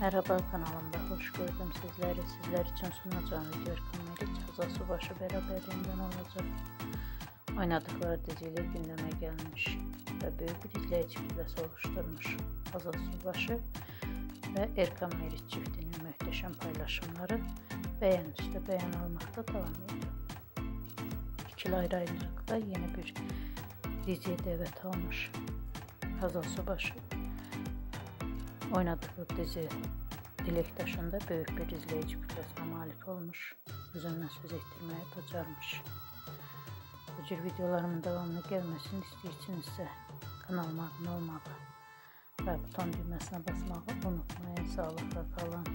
Merhaba kanalımda hoş gördüm sizleri. Sizler için sunacağım video Meriç Hazası başı beraberinden olacak. Oynadıkları diziyle gündeme gelmiş ve büyük bir izleyici kitlesi oluşturmuş. Hazası başı ve Erkan Meriç çiftinin muhteşem paylaşımları beğen üstü beğen almakta devam ediyor. İkili ayrı ayrılıkta yeni bir diziye davet almış. Hazası başı Oynadığı dizi Dilektaş'ında büyük bir izleyici kütlesine malik olmuş, özündən söz etdirməyi bacarmış. Bu cür videolarımın devamlı gelmesini istəyirsinizsə kanalıma abunə olmağı və buton düyməsine basmağı unutmayın. Sağlıqla qalın.